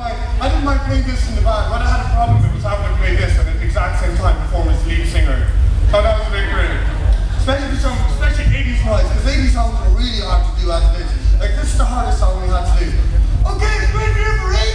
I didn't mind playing this in the band. What I had a problem with was having to play this at the exact same time perform as lead singer. So that was a bit great. Especially some, especially 80s noise, because 80s songs were really hard to do as it is. Like this is the hardest song we had to do. Okay, it's great for 80s!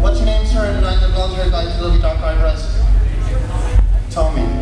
What's your name, sir? The blonde guy with the dark eyebrows. Tommy.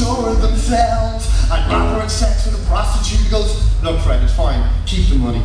sure themselves. I'd rather have sex with a prostitute He goes, look Fred, it's fine, keep the money.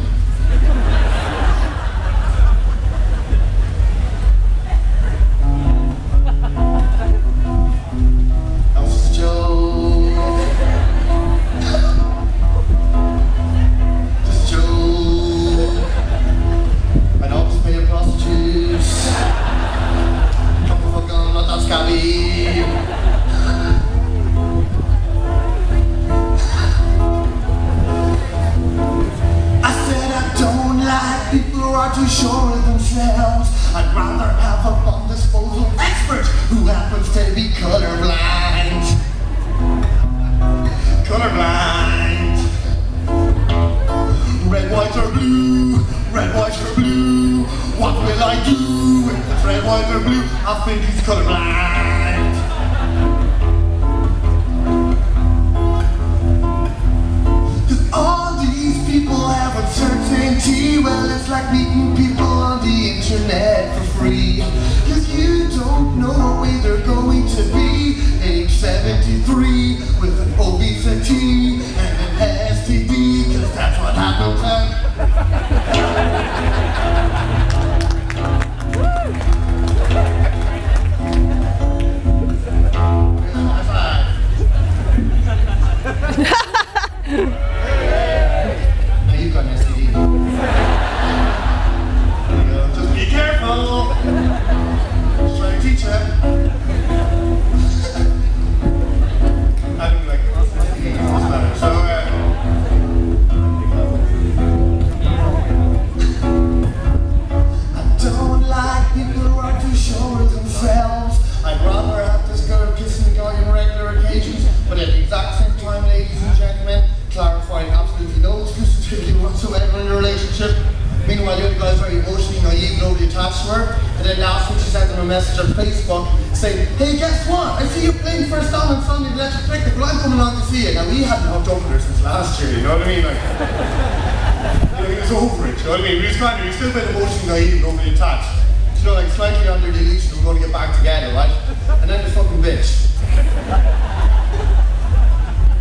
then now she sent him a message on Facebook saying, hey, guess what? I see you playing first song on Sunday the Electric Picnic. But I'm coming along to see you. Now, we haven't hooked up with her since last year, you know what I mean? Like, you know, was over it, you know what I mean? We was mad, we still been emotionally naive and overly attached. You know, like, slightly under the illusion we're going to get back together, right? And then the fucking bitch.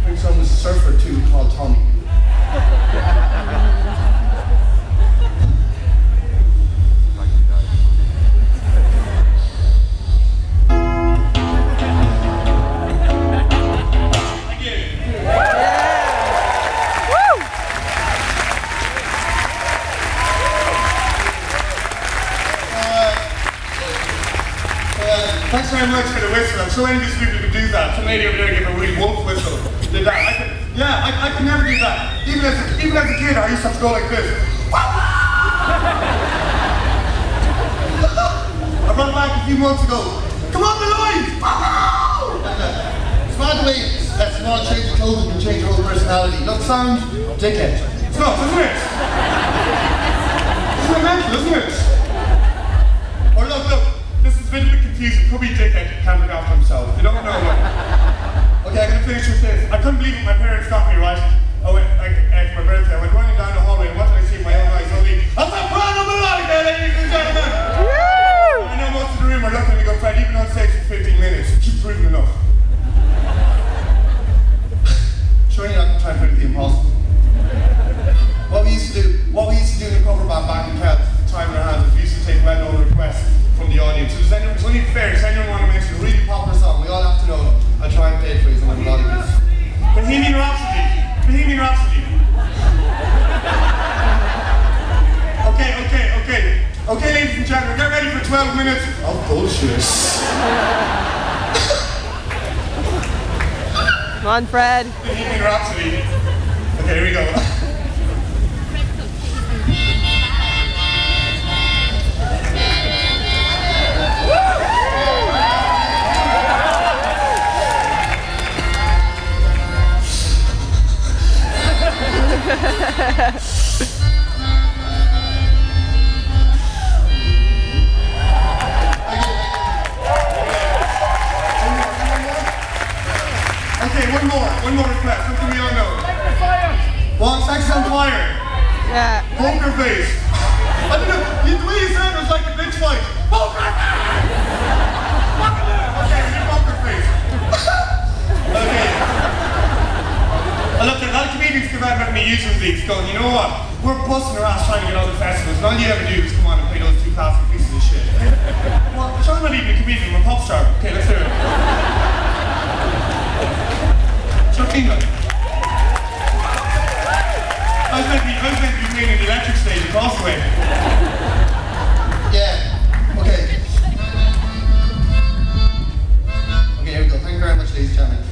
I on this surfer too, called Tommy. Thanks very much for the whistle. I'm sure any of these people could do that. Some lady over there gave a really wolf whistle. Did that. I could, yeah, I, I could never do that. Even as, a, even as a kid, I used to have to go like this. I brought back a few months ago. Come on, the line! It's by the way, a small change of clothing can change your whole personality. Not sound, dickhead. It's not, isn't it? It's mental, isn't it? Is a bit of a confusing. Could dickhead can't look after himself. You don't know. Like. Okay, I'm gonna finish with this. I couldn't believe it. My parents got me right. I went for my birthday. I went running down the hallway, and what did I see? My own eyes. Only I'm the brand of there, ladies and gentlemen. Woo! I know most of the room are looking at me going, Fred, you've been on stage for 15 minutes. Keep proving enough. Come on, Fred. Okay, here we go. Okay, one more, one more request, something we all know. One, sex on fire. Yeah. Poker face. I don't know, you, the way you said it was like a bitch fight. Poker face! Okay, we do poker face. okay. And look, a lot of comedians come out of me using these going, you know what? We're busting our ass trying to get all the festivals, and all you ever do is come on and play those two classic pieces of shit. well, sure, I'm not even a comedian, I'm a pop star. Okay, let's do it. Trujillo. I I was meant to be playing in the electric stage at Causeway. Yeah, okay. Okay, here we go. Thank you very much, ladies and gentlemen.